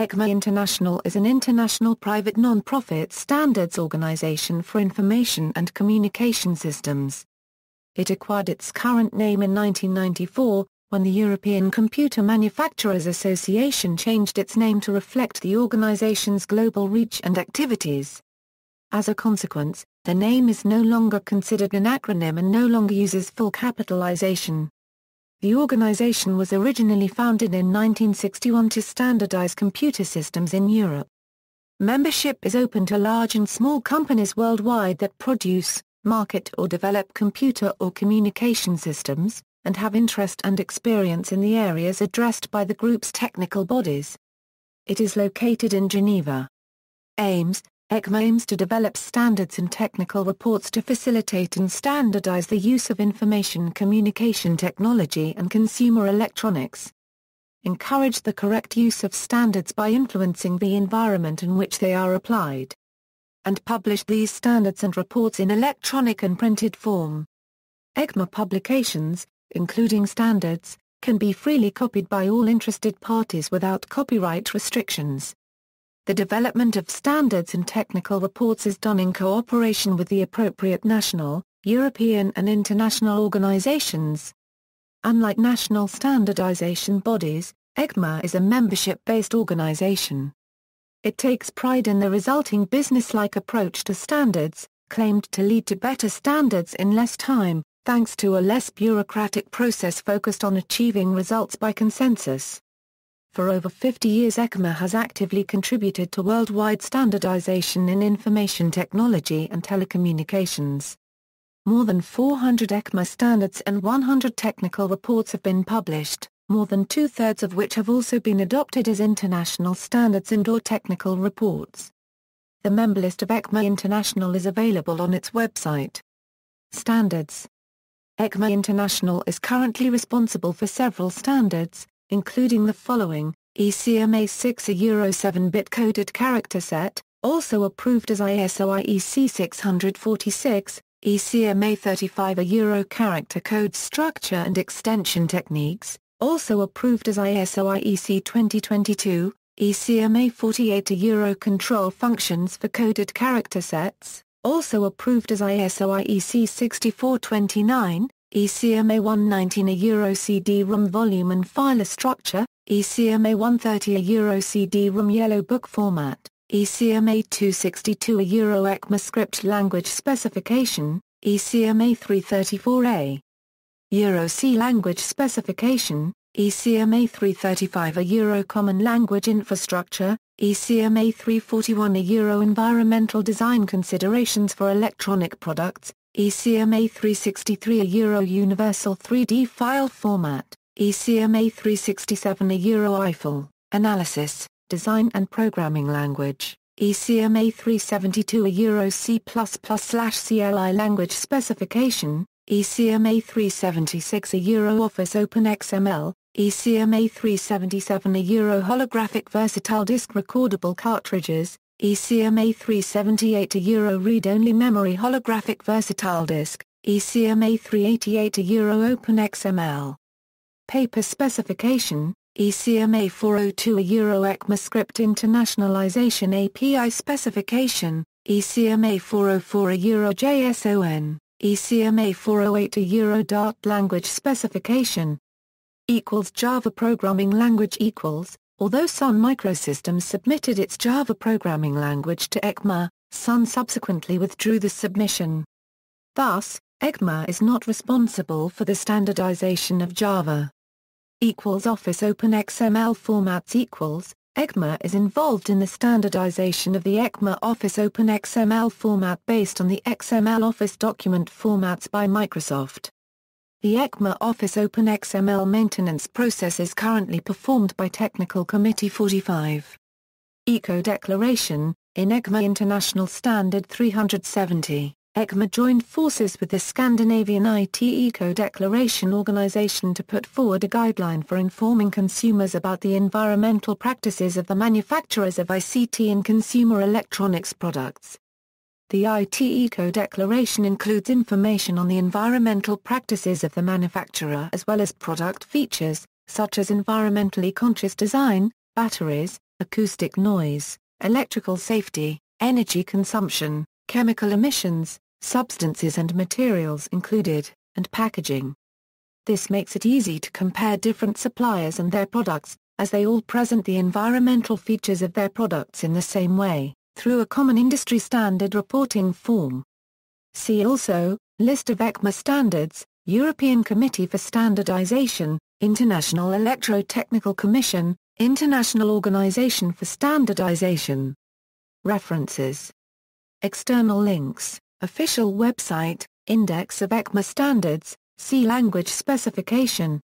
ECMA International is an international private non-profit standards organization for information and communication systems. It acquired its current name in 1994, when the European Computer Manufacturers Association changed its name to reflect the organization's global reach and activities. As a consequence, the name is no longer considered an acronym and no longer uses full capitalization. The organization was originally founded in 1961 to standardize computer systems in Europe. Membership is open to large and small companies worldwide that produce, market or develop computer or communication systems, and have interest and experience in the areas addressed by the group's technical bodies. It is located in Geneva. Aims, ECMA aims to develop standards and technical reports to facilitate and standardize the use of information communication technology and consumer electronics. Encourage the correct use of standards by influencing the environment in which they are applied. And publish these standards and reports in electronic and printed form. ECMA publications, including standards, can be freely copied by all interested parties without copyright restrictions. The development of standards and technical reports is done in cooperation with the appropriate national, European and international organizations. Unlike national standardization bodies, ECMA is a membership-based organization. It takes pride in the resulting business-like approach to standards, claimed to lead to better standards in less time, thanks to a less bureaucratic process focused on achieving results by consensus. For over 50 years ECMA has actively contributed to worldwide standardization in information technology and telecommunications. More than 400 ECMA standards and 100 technical reports have been published, more than two-thirds of which have also been adopted as international standards and or technical reports. The member list of ECMA International is available on its website. Standards ECMA International is currently responsible for several standards, including the following, ECMA 6 a Euro 7-bit coded character set, also approved as ISO IEC 646, ECMA 35 a Euro character code structure and extension techniques, also approved as ISO IEC 2022, ECMA 48 a Euro control functions for coded character sets, also approved as ISO IEC 6429, ECMA 119 a Euro CD-ROM volume and file structure, ECMA 130 a Euro CD-ROM yellow book format, ECMA 262 a Euro ECMAScript language specification, ECMA 334A. Euro C language specification, ECMA 335 a Euro Common Language Infrastructure, ECMA 341 a Euro Environmental Design Considerations for Electronic Products, ECMA 363 a Euro Universal 3D File Format, ECMA 367 a Euro Eiffel, Analysis, Design and Programming Language, ECMA 372 a Euro C++ CLI Language Specification, ECMA 376 a Euro Office Open XML, ECMA 377 a Euro Holographic Versatile Disk Recordable Cartridges, ECMA 378 a Euro read-only memory holographic versatile disk, ECMA 388 a Euro Open XML. Paper specification, ECMA 402 a Euro ECMAScript internationalization API specification, ECMA 404 a Euro JSON, ECMA 408 a Euro Dart language specification. Equals Java programming language equals, Although Sun Microsystems submitted its Java programming language to ECMA, Sun subsequently withdrew the submission. Thus, ECMA is not responsible for the standardization of Java. Equals Office Open XML formats equals, ECMA is involved in the standardization of the ECMA Office Open XML format based on the XML Office document formats by Microsoft. The ECMA Office OpenXML maintenance process is currently performed by Technical Committee 45. ECO Declaration In ECMA International Standard 370, ECMA joined forces with the Scandinavian IT Eco Declaration Organization to put forward a guideline for informing consumers about the environmental practices of the manufacturers of ICT and consumer electronics products. The IT Eco Declaration includes information on the environmental practices of the manufacturer as well as product features, such as environmentally conscious design, batteries, acoustic noise, electrical safety, energy consumption, chemical emissions, substances and materials included, and packaging. This makes it easy to compare different suppliers and their products, as they all present the environmental features of their products in the same way, through a common industry standard reporting form. See also, List of ECMA standards, European Committee for Standardization, International Electrotechnical Commission, International Organization for Standardization. References External links, official website, Index of ECMA standards, see language specification,